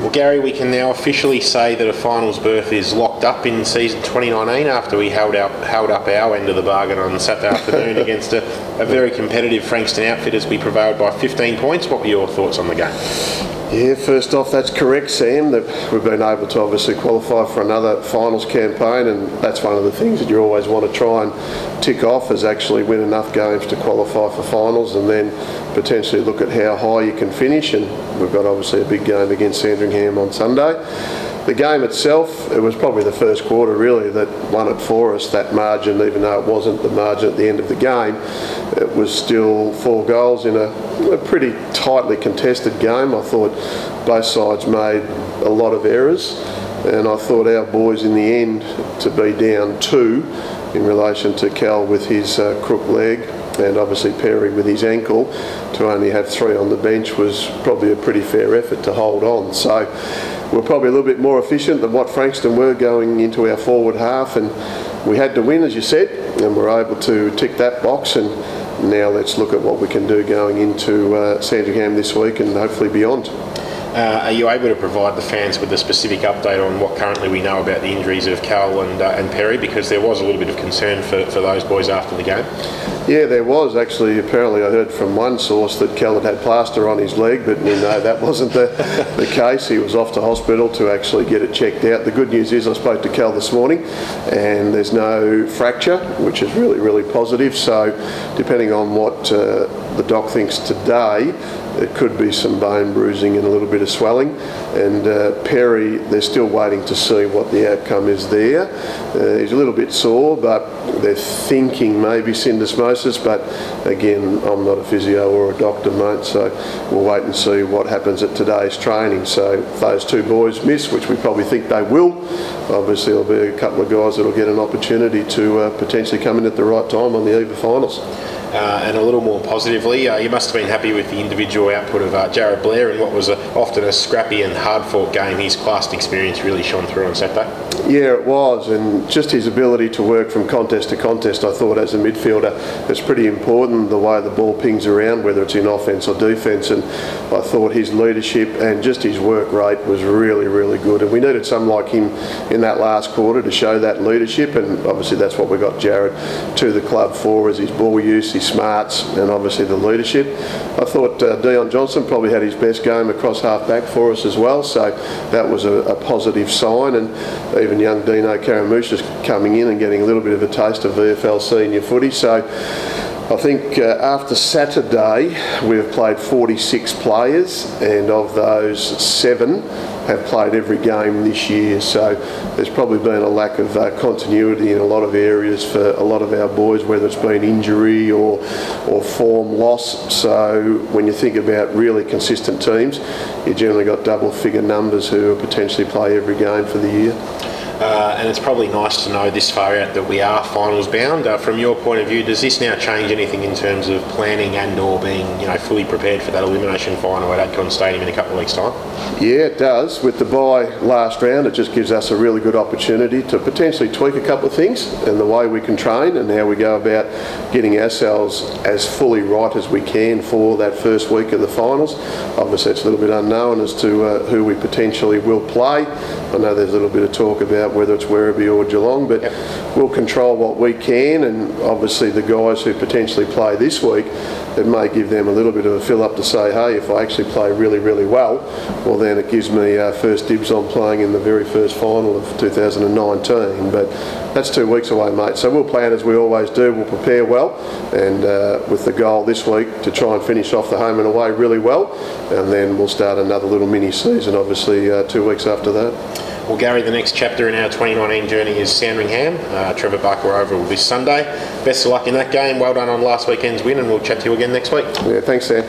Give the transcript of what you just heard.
Well, Gary, we can now officially say that a finals berth is locked up in season 2019 after we held, out, held up our end of the bargain on Saturday afternoon against a, a very competitive Frankston outfit as we prevailed by 15 points. What were your thoughts on the game? Yeah, first off, that's correct, Sam, that we've been able to obviously qualify for another finals campaign, and that's one of the things that you always want to try and tick off is actually win enough games to qualify for finals and then potentially look at how high you can finish. And we've got obviously a big game against Sandringham on Sunday. The game itself, it was probably the first quarter really that won it for us, that margin, even though it wasn't the margin at the end of the game. It was still four goals in a, a pretty tightly contested game. I thought both sides made a lot of errors and I thought our boys in the end to be down two in relation to Cal with his uh, crook leg and obviously Perry with his ankle to only have three on the bench was probably a pretty fair effort to hold on. So we're probably a little bit more efficient than what Frankston were going into our forward half and we had to win as you said and we're able to tick that box and now let's look at what we can do going into uh, Sandringham this week and hopefully beyond. Uh, are you able to provide the fans with a specific update on what currently we know about the injuries of Cal and, uh, and Perry? Because there was a little bit of concern for, for those boys after the game. Yeah, there was actually. Apparently, I heard from one source that Cal had had plaster on his leg, but we know that wasn't the, the case. He was off to hospital to actually get it checked out. The good news is I spoke to Cal this morning, and there's no fracture, which is really, really positive. So, depending on what uh, the doc thinks today, it could be some bone bruising and a little bit of swelling. And uh, Perry, they're still waiting to see what the outcome is there. Uh, he's a little bit sore, but they're thinking maybe syndesmosis. But again, I'm not a physio or a doctor, mate, so we'll wait and see what happens at today's training. So those two boys miss, which we probably think they will, obviously there'll be a couple of guys that'll get an opportunity to uh, potentially come in at the right time on the of finals. Uh, and a little more positively, uh, you must have been happy with the individual output of uh, Jared Blair in what was a, often a scrappy and hard fought game. His class experience really shone through on Saturday. Yeah, it was, and just his ability to work from contest to contest, I thought as a midfielder, it's pretty important the way the ball pings around, whether it's in offence or defence. And I thought his leadership and just his work rate was really, really good. And we needed some like him in that last quarter to show that leadership, and obviously that's what we got Jared to the club for, is his ball use, his smarts, and obviously the leadership. I thought uh, Dion Johnson probably had his best game across half back for us as well, so that was a, a positive sign. And even young Dino Caramush is coming in and getting a little bit of a taste of VFL senior footy. So I think uh, after Saturday we've played 46 players and of those seven have played every game this year so there's probably been a lack of uh, continuity in a lot of areas for a lot of our boys whether it's been injury or or form loss so when you think about really consistent teams you generally got double figure numbers who potentially play every game for the year. Uh, and it's probably nice to know this far out that we are finals bound. Uh, from your point of view, does this now change anything in terms of planning and/or being, you know, fully prepared for that elimination final at Adcon Stadium in a couple of weeks' time? Yeah, it does. With the bye last round, it just gives us a really good opportunity to potentially tweak a couple of things and the way we can train and how we go about getting ourselves as fully right as we can for that first week of the finals. Obviously, it's a little bit unknown as to uh, who we potentially will play. I know there's a little bit of talk about whether it's Werribee or Geelong, but yep. we'll control what we can, and obviously the guys who potentially play this week, it may give them a little bit of a fill up to say, hey, if I actually play really, really well, well then it gives me uh, first dibs on playing in the very first final of 2019. But that's two weeks away, mate. So we'll plan as we always do. We'll prepare well, and uh, with the goal this week to try and finish off the home and away really well, and then we'll start another little mini season, obviously uh, two weeks after that. Well, Gary, the next chapter in our 2019 journey is Sandringham. Uh, Trevor Barker Oval will this Sunday. Best of luck in that game. Well done on last weekend's win, and we'll chat to you again next week. Yeah, thanks, Sam.